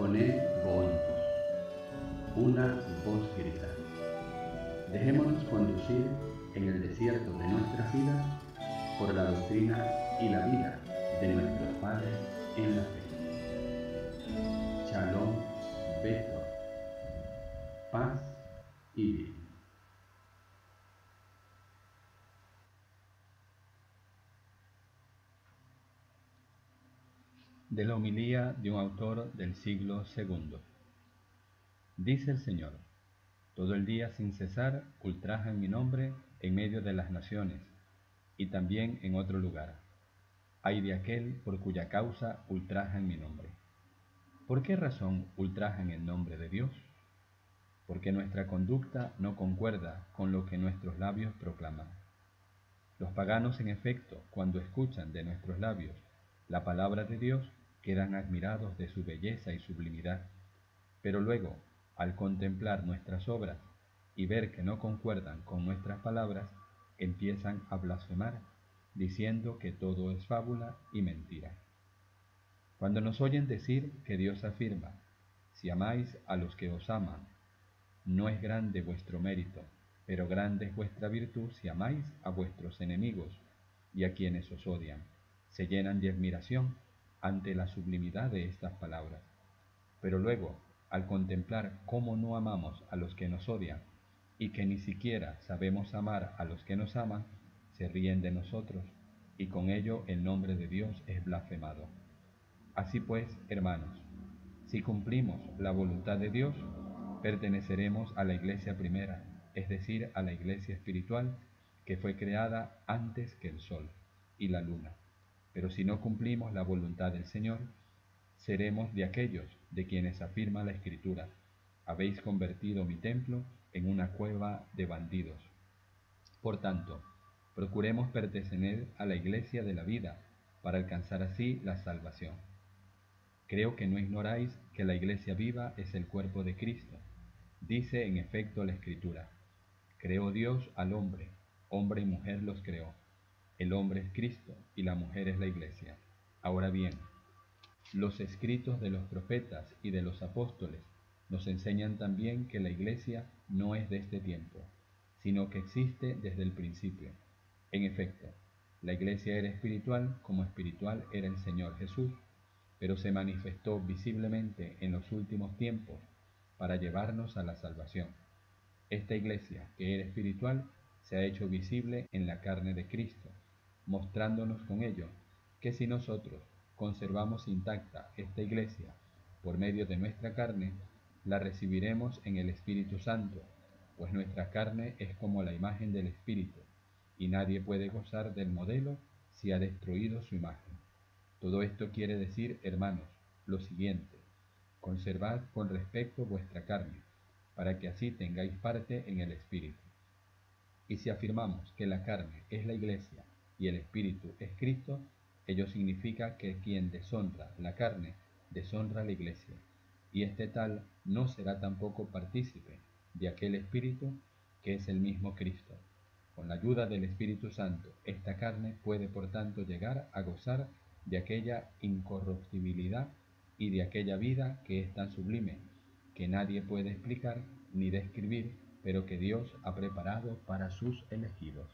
Phone Bontus. Una voz grita. Dejémonos conducir en el desierto de nuestras vidas por la doctrina y la vida de nuestros padres en la fe. Shalom, Beto, paz y bien. De la homilía de un autor del siglo II. Dice el Señor, todo el día sin cesar ultrajan mi nombre en medio de las naciones y también en otro lugar. Hay de aquel por cuya causa ultrajan mi nombre. ¿Por qué razón ultrajan el nombre de Dios? Porque nuestra conducta no concuerda con lo que nuestros labios proclaman. Los paganos, en efecto, cuando escuchan de nuestros labios la palabra de Dios, quedan admirados de su belleza y sublimidad, pero luego, al contemplar nuestras obras y ver que no concuerdan con nuestras palabras, empiezan a blasfemar, diciendo que todo es fábula y mentira. Cuando nos oyen decir que Dios afirma, si amáis a los que os aman, no es grande vuestro mérito, pero grande es vuestra virtud si amáis a vuestros enemigos y a quienes os odian. Se llenan de admiración ante la sublimidad de estas palabras. Pero luego, al contemplar cómo no amamos a los que nos odian y que ni siquiera sabemos amar a los que nos aman, se ríen de nosotros y con ello el nombre de Dios es blasfemado. Así pues, hermanos, si cumplimos la voluntad de Dios, perteneceremos a la iglesia primera, es decir, a la iglesia espiritual que fue creada antes que el sol y la luna. Pero si no cumplimos la voluntad del Señor, seremos de aquellos de quienes afirma la Escritura, habéis convertido mi templo en una cueva de bandidos. Por tanto, procuremos pertenecer a la iglesia de la vida para alcanzar así la salvación. Creo que no ignoráis que la iglesia viva es el cuerpo de Cristo. Dice en efecto la Escritura, creó Dios al hombre, hombre y mujer los creó el hombre es Cristo y la mujer es la iglesia. Ahora bien, los escritos de los profetas y de los apóstoles nos enseñan también que la iglesia no es de este tiempo, sino que existe desde el principio. En efecto, la iglesia era espiritual como espiritual era el Señor Jesús, pero se manifestó visiblemente en los últimos tiempos para llevarnos a la salvación. Esta iglesia, que era espiritual, se ha hecho visible en la carne de Cristo mostrándonos con ello que si nosotros conservamos intacta esta iglesia por medio de nuestra carne, la recibiremos en el Espíritu Santo, pues nuestra carne es como la imagen del Espíritu, y nadie puede gozar del modelo si ha destruido su imagen. Todo esto quiere decir, hermanos, lo siguiente, conservad con respecto vuestra carne, para que así tengáis parte en el Espíritu. Y si afirmamos que la carne es la iglesia y el Espíritu es Cristo, ello significa que quien deshonra la carne, deshonra la iglesia, y este tal no será tampoco partícipe de aquel Espíritu que es el mismo Cristo. Con la ayuda del Espíritu Santo, esta carne puede por tanto llegar a gozar de aquella incorruptibilidad y de aquella vida que es tan sublime, que nadie puede explicar ni describir, pero que Dios ha preparado para sus elegidos.